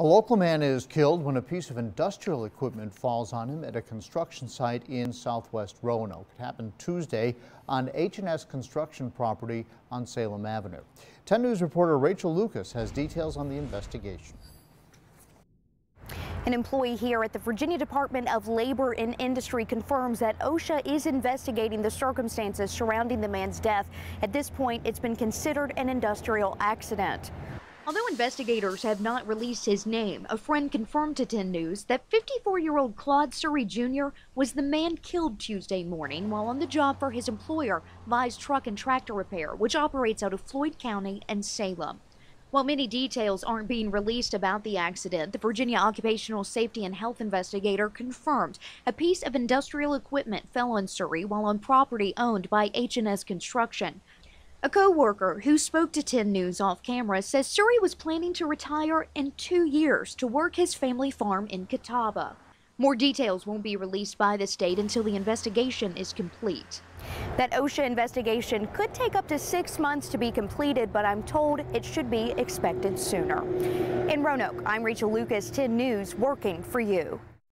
A local man is killed when a piece of industrial equipment falls on him at a construction site in southwest Roanoke. It happened Tuesday on H&S construction property on Salem Avenue. 10 News reporter Rachel Lucas has details on the investigation. An employee here at the Virginia Department of Labor and Industry confirms that OSHA is investigating the circumstances surrounding the man's death. At this point, it's been considered an industrial accident. Although investigators have not released his name, a friend confirmed to 10 News that 54 year old Claude Surrey Jr. was the man killed Tuesday morning while on the job for his employer, Vise Truck and Tractor Repair, which operates out of Floyd County and Salem. While many details aren't being released about the accident, the Virginia Occupational Safety and Health investigator confirmed a piece of industrial equipment fell on Surrey while on property owned by H&S Construction. A co-worker who spoke to 10 News off camera says Surrey was planning to retire in two years to work his family farm in Catawba. More details won't be released by the state until the investigation is complete. That OSHA investigation could take up to six months to be completed, but I'm told it should be expected sooner. In Roanoke, I'm Rachel Lucas, 10 News, working for you.